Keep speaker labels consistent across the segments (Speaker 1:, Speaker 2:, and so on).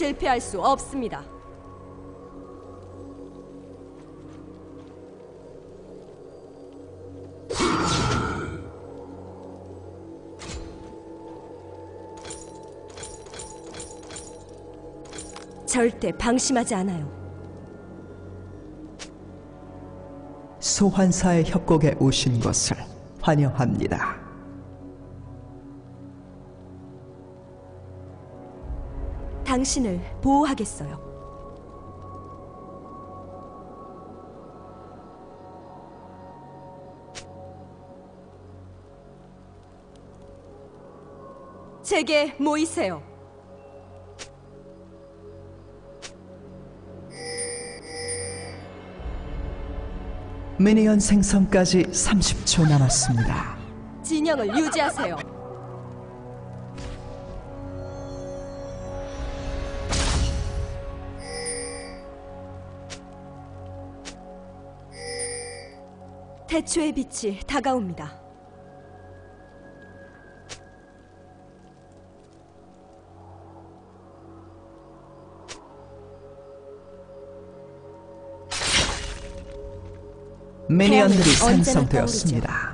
Speaker 1: 실패할 수 없습니다. 절대 방심하지 않아요.
Speaker 2: 소환사의 협곡에 오신 것을 환영합니다.
Speaker 1: 당신을 보호하겠어요. 제게 모이세요.
Speaker 2: 미니언 생성까지 30초 남았습니다.
Speaker 1: 진영을 유지하세요. 태초의 빛이 다가옵니다.
Speaker 2: 미니언들이 생성되었습니다.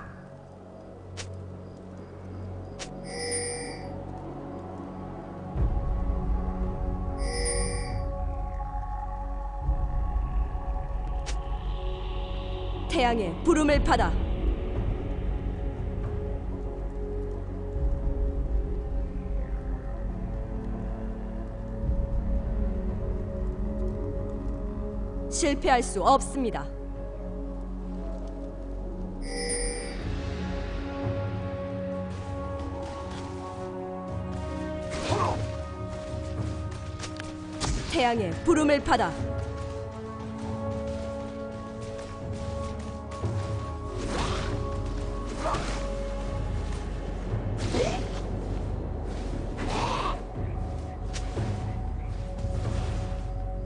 Speaker 1: 실패할 수 없습니다. 태양의 부름을 받아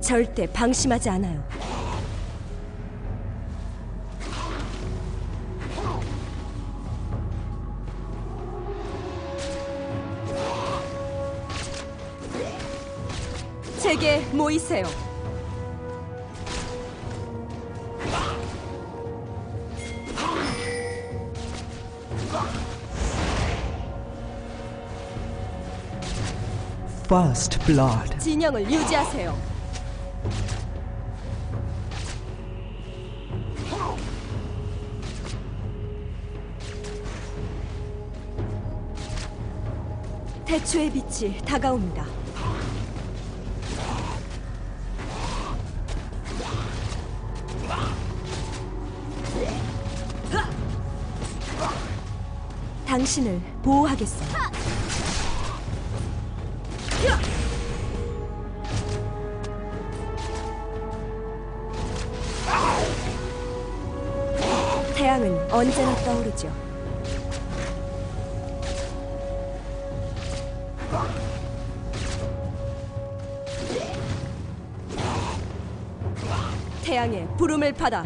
Speaker 1: 절대 방심하지 않아요. 모이세요.
Speaker 2: First Blood.
Speaker 1: 진영을 유지하세요. 태초의 빛이 다가옵니다. 당신을 보호하겠어요. 태양은 언제나 떠오르죠. 태양의 부름을 받아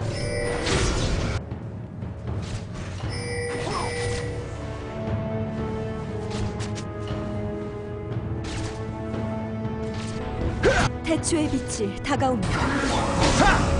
Speaker 1: 태초의 빛이 다가옵니다. 항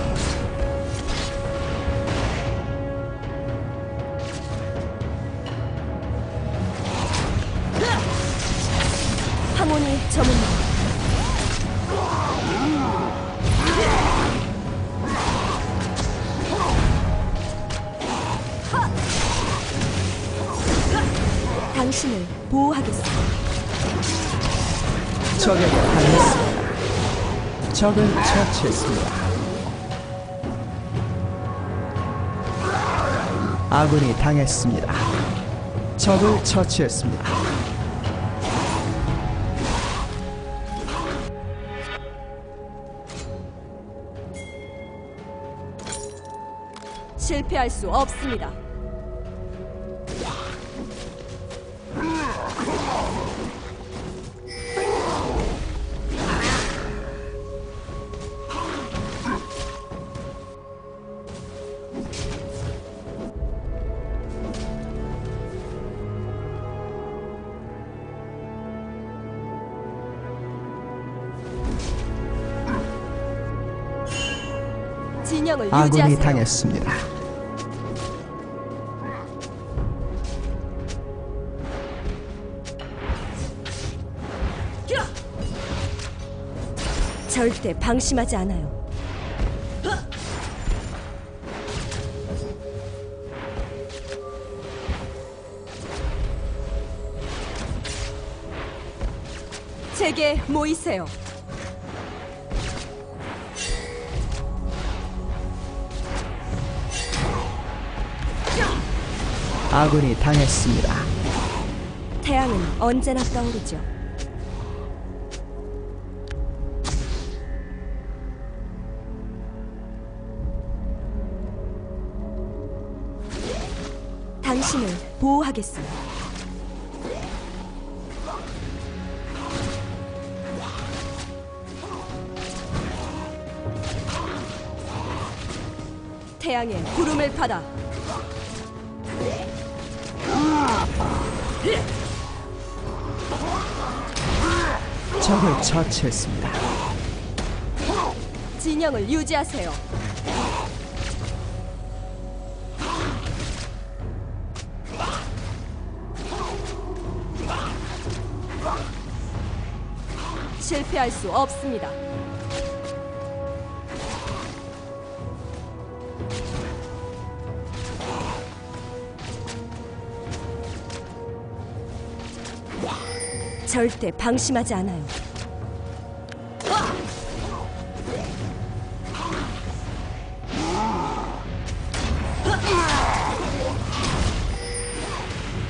Speaker 2: 적을 처치했습니다. 아군이 당했습니다. 적을 처치했습니다.
Speaker 1: 실패할 수 없습니다.
Speaker 2: 아군이. 당했습니다.
Speaker 1: 절대 방심하지 않아요. 제게 모이세요.
Speaker 2: 아군이 당했습니다.
Speaker 1: 태양은 언제나 떠오르죠. 당신을 보호하겠어요. 태양의 구름을 받아
Speaker 2: 적을 처치했습니다.
Speaker 1: 진영을 유지하세요. 실패할 수 없습니다. 절대 방심하지 않아요.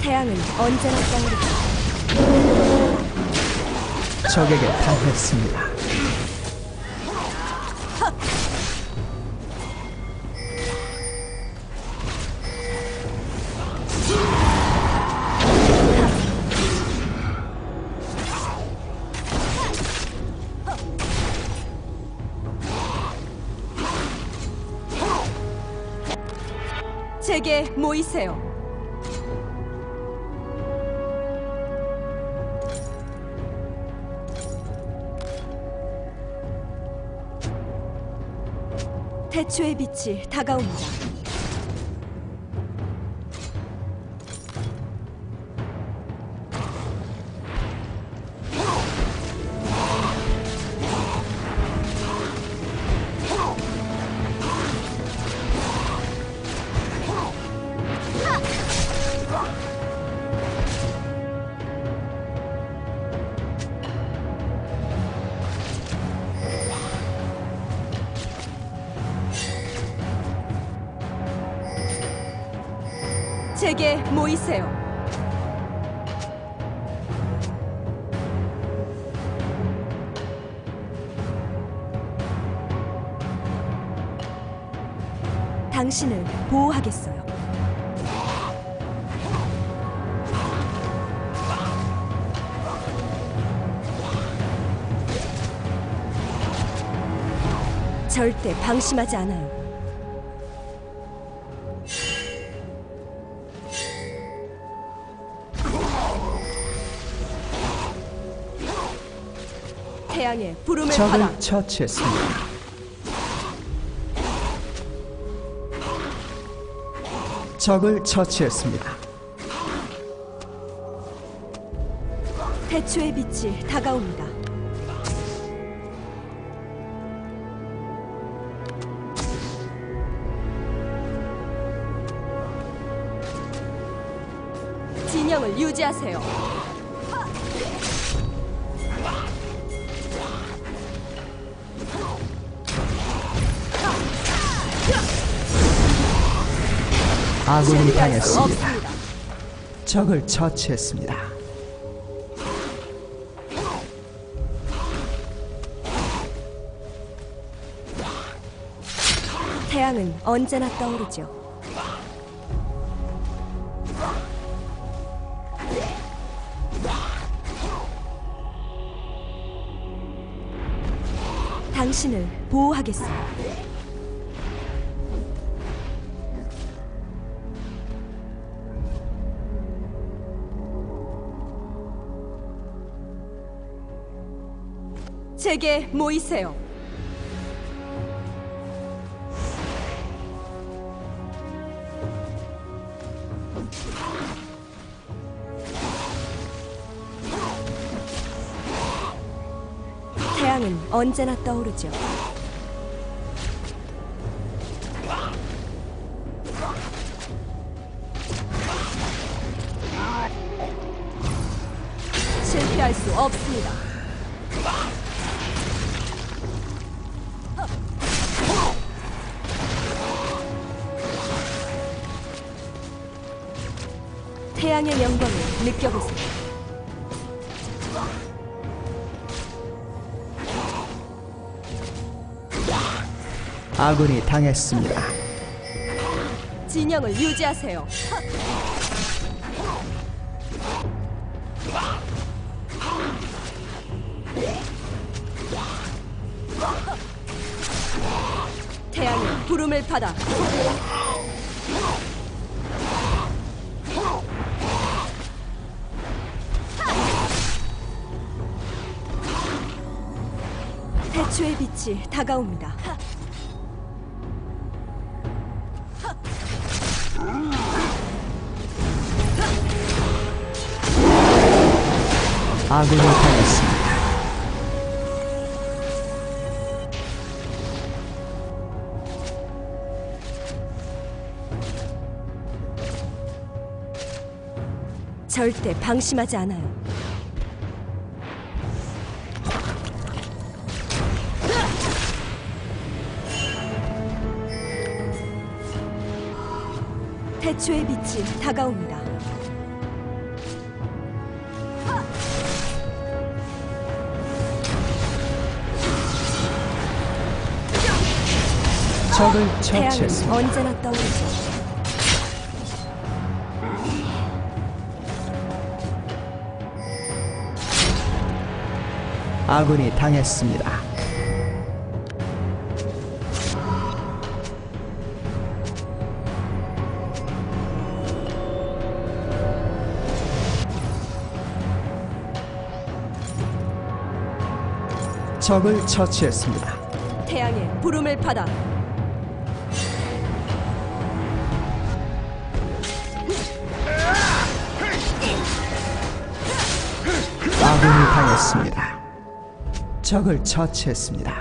Speaker 1: 태양은 언제나 떠오르죠.
Speaker 2: 적에게 당했습니다.
Speaker 1: 제게 모이세요. 태초의 빛이 다가옵니다. 모이세요. 당신을 보호하겠어요. 절대 방심하지 않아요.
Speaker 2: 적을 처치했습니다. 적을 처치했습니다.
Speaker 1: 태초의 빛이 다가옵니다. 진영을 유지하세요.
Speaker 2: 아군이 당했습니다. 적을 처치했습니다.
Speaker 1: 태양은 언제나 떠오르죠. 당신을 보호하겠어요. 제게 모이세요. 태양은 언제나 떠오르죠.
Speaker 2: 아군이 당했습니다.
Speaker 1: 진영을 유지하세요. 태양의 부름을 받아 태초의 빛이 다가옵니다.
Speaker 2: 아군이 당했습니다.
Speaker 1: 절대 방심하지 않아요. 태초의 빛이 다가옵니다.
Speaker 2: 적을 처치했습니다.
Speaker 1: 언제나 떠오르죠.
Speaker 2: 아군이 당했습니다. 적을 처치했습니다.
Speaker 1: 태양의 부름을 받아
Speaker 2: 아군이 당했습니다. 적을 처치했습니다.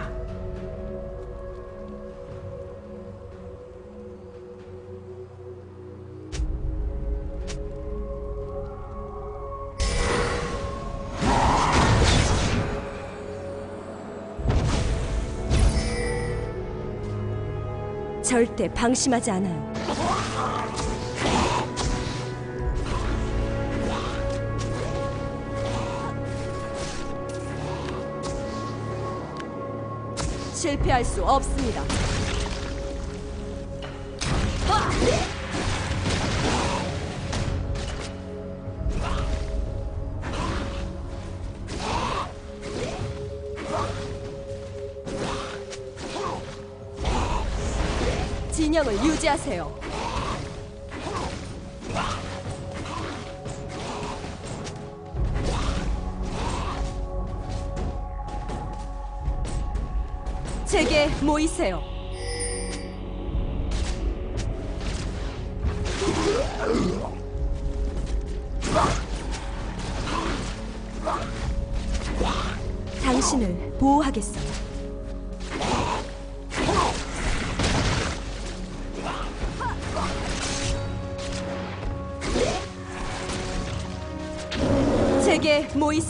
Speaker 1: 절대 방심하지 않아요. 실패할 수 없습니다. 진영을 유지하세요. 제게 모이세요. 당신을 보호하겠어요.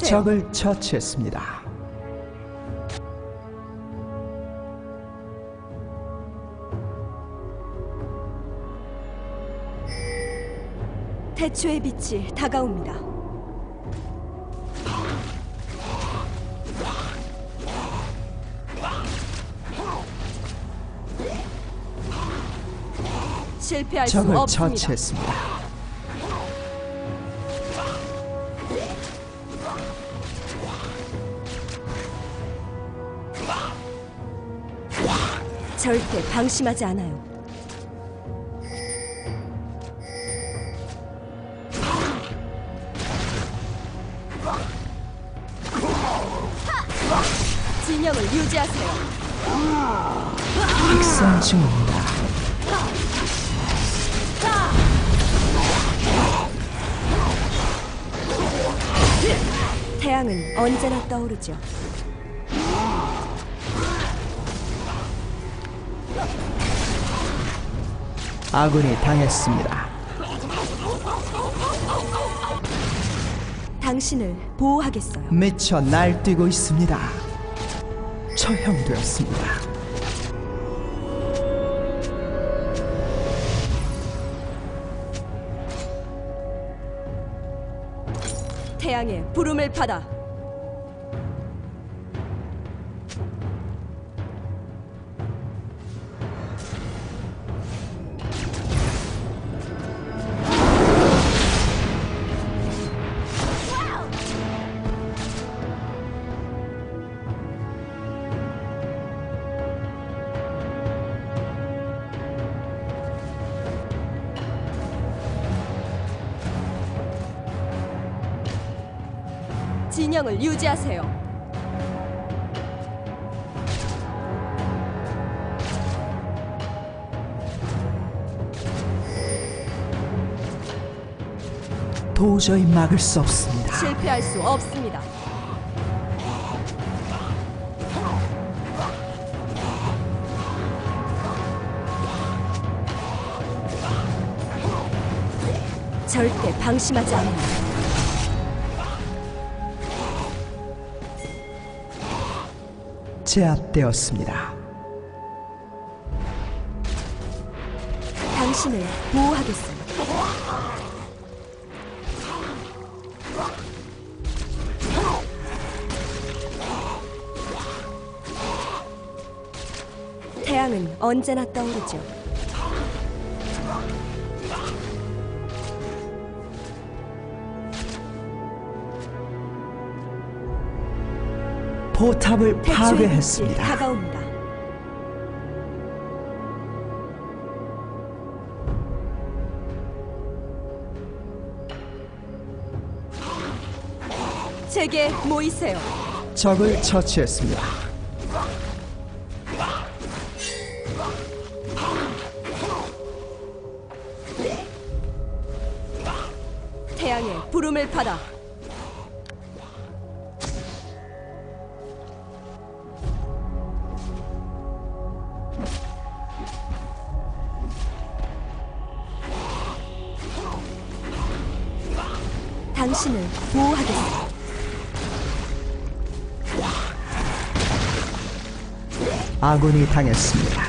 Speaker 2: 적을 처치했습니다.
Speaker 1: 태초의 빛이 다가옵니다. 실패할 수
Speaker 2: 적을
Speaker 1: 없습니다.
Speaker 2: 처치했습니다.
Speaker 1: 절대 방심하지 않아요. 떠오르죠.
Speaker 2: 아군이 당했습니다.
Speaker 1: 당신을 보호하겠어요.
Speaker 2: 미쳐 날뛰고 있습니다. 처형되었습니다.
Speaker 1: 태양의 부름을 받아 진영을 유지하세요.
Speaker 2: 도저히 막을 수 없습니다.
Speaker 1: 실패할 수 없습니다. 절대 방심하지 않아요.
Speaker 2: 제압되었습니다.
Speaker 1: 당신을 보호하겠어요. 태양은 언제나 떠오르죠.
Speaker 2: 포탑을 파괴했습니다.
Speaker 1: 다가옵니다. 제게 모이세요.
Speaker 2: 적을 처치했습니다.
Speaker 1: 태양의 부름을 받아
Speaker 2: 아군이 당했습니다.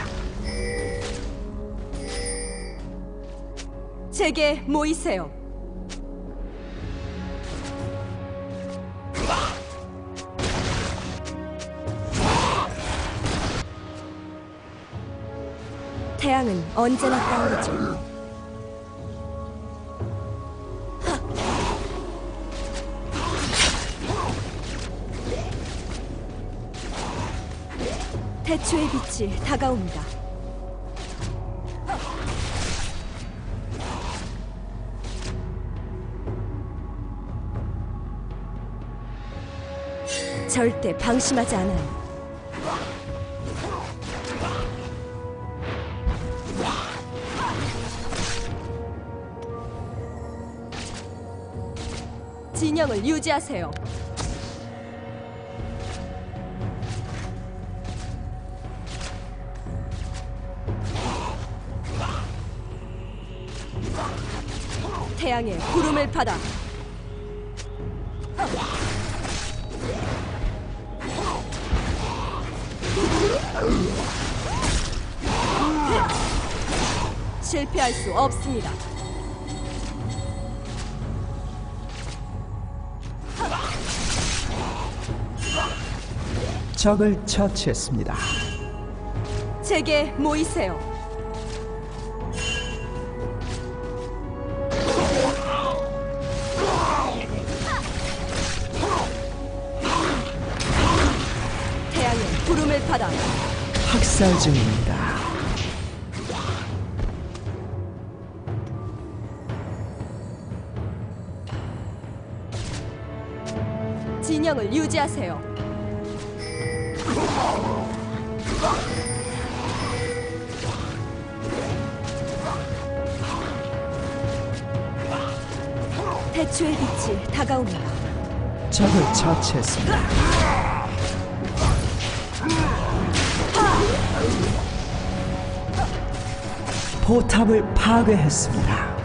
Speaker 1: 제게 모이세요. 태양은 언제나 떠오르죠. 태초의 빛이 다가옵니다. 절대 방심하지 않아요. 진영을 유지하세요. 태양의 구름을 받아 실패할 수 없습니다.
Speaker 2: 적을 처치했습니다.
Speaker 1: 제게 모이세요.
Speaker 2: 학살 중입니다.
Speaker 1: 진영을 유지하세요. 태초의 빛이 다가옵니다.
Speaker 2: 적을 처치했습니다. 포탑을 파괴했습니다.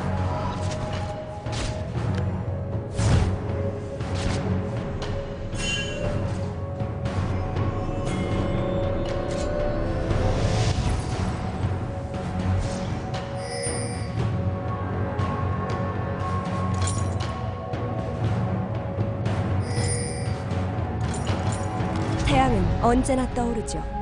Speaker 1: 태양은 언제나 떠오르죠.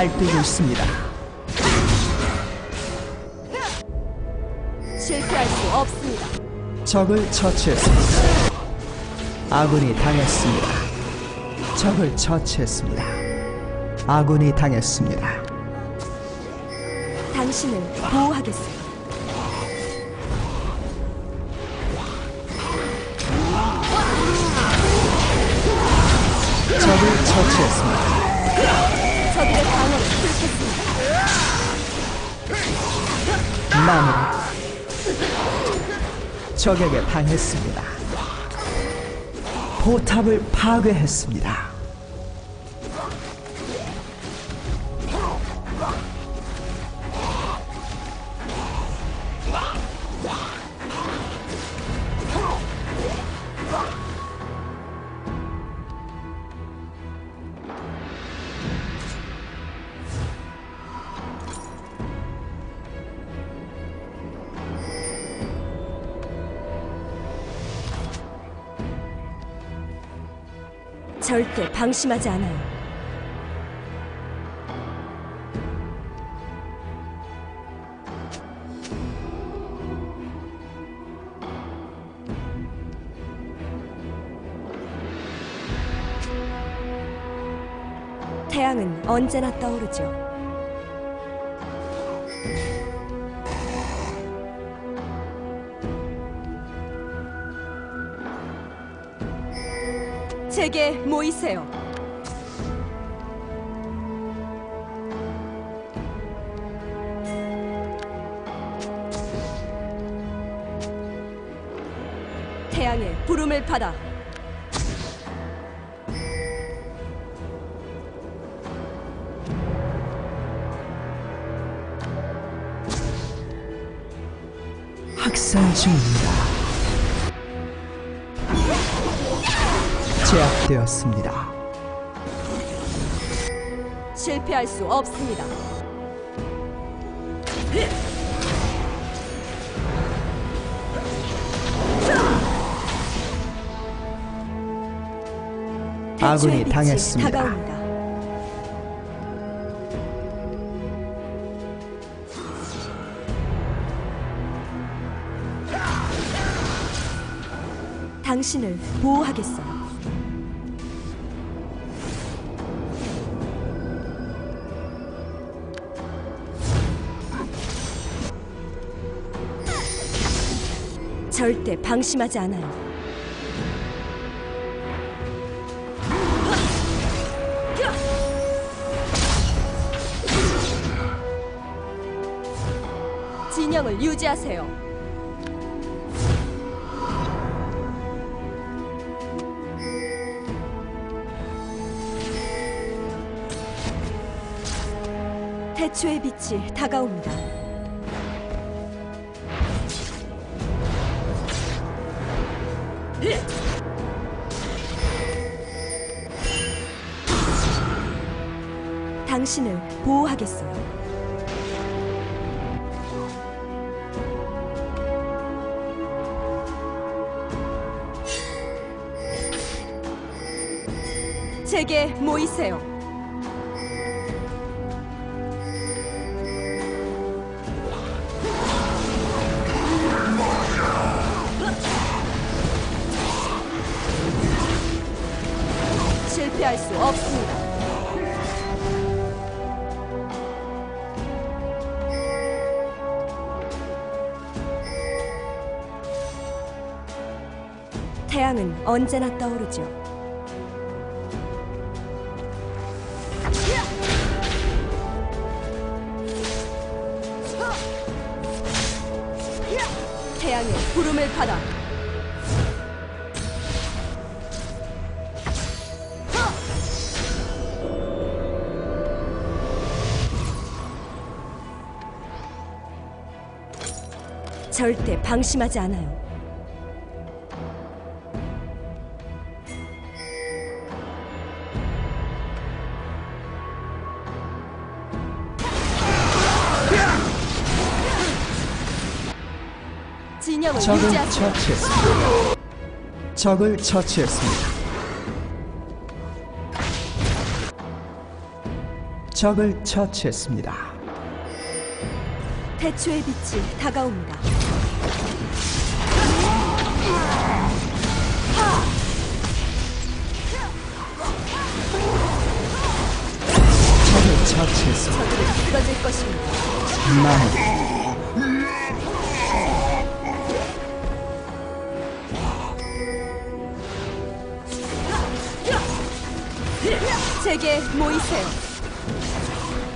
Speaker 2: 날뛰고 있습니다.
Speaker 1: 실패할 수 없습니다.
Speaker 2: 적을 처치했습니다. 아군이 당했습니다. 적을 처치했습니다. 아군이 당했습니다.
Speaker 1: 당신을 보호하겠어요.
Speaker 2: 적을 처치했습니다. 마무리. 적에게 당했습니다. 포탑을 파괴했습니다.
Speaker 1: 절대 방심하지 않아요. 태양은 언제나 떠오르죠. 모이세요. 태양의 부름을 받아
Speaker 2: 학살 중입니다. 제압되었습니다.
Speaker 1: 실패할 수 없습니다.
Speaker 2: 아군이 당했습니다.
Speaker 1: 다가옵니다. 당신을 보호하겠어요. 절대 방심하지 않아요. 진영을 유지하세요. 태초의 빛이 다가옵니다. 당신을 보호하겠어요. 제게 모이세요. 실패할 수 없습니다. 태양은 언제나 떠오르죠. 방심하지 않아요. 진영을
Speaker 2: 적을
Speaker 1: 유지하세요.
Speaker 2: 처치했습니다. 적을 처치했습니다. 적을 처치했습니다.
Speaker 1: 태초의 빛이 다가옵니다. 쓰러질 것입니다.
Speaker 2: 마무리.
Speaker 1: 제게 모이세요.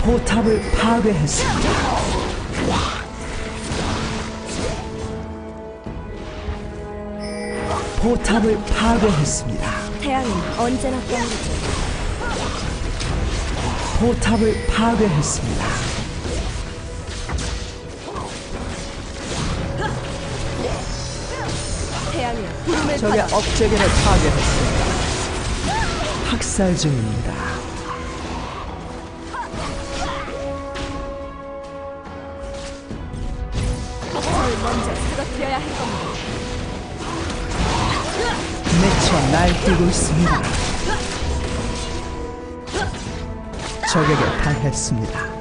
Speaker 2: 포탑을 파괴했습니다. 포탑을 파괴했습니다.
Speaker 1: 태양은 언제나 떠오르죠.
Speaker 2: 포탑을 파괴했습니다. 적의. 업체계를 파괴했습니다. 학살 중입니다.
Speaker 1: 먼저 쓰러뜨려야 할 겁니다.
Speaker 2: 미쳐 날뛰고 있습니다. 적에게 당했습니다.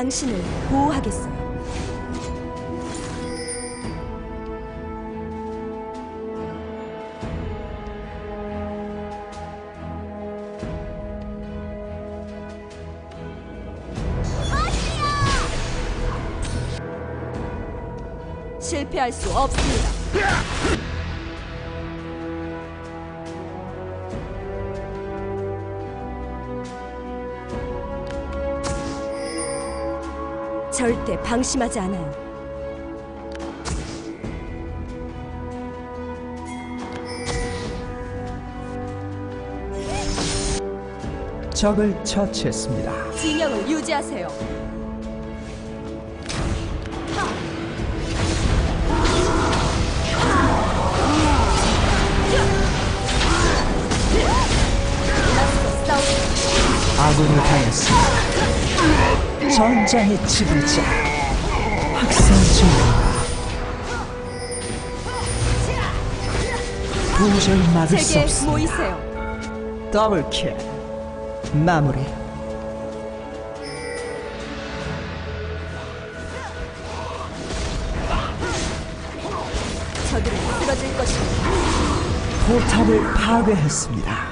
Speaker 1: 당신을 보호하겠어요. 실패할 수 없습니다. 절대 방심하지 않아요.
Speaker 2: 적을 처치했습니다.
Speaker 1: 진영을 유지하세요.
Speaker 2: 아군을 당했습니다. 전장의 지배자 학살 중입니다. 도저히 막을 수
Speaker 1: 제게
Speaker 2: 없습니다.
Speaker 1: 모이세요.
Speaker 2: 더블킬 마무리
Speaker 1: 저들은 쓰러질 것입니다.
Speaker 2: 포탑을 파괴했습니다.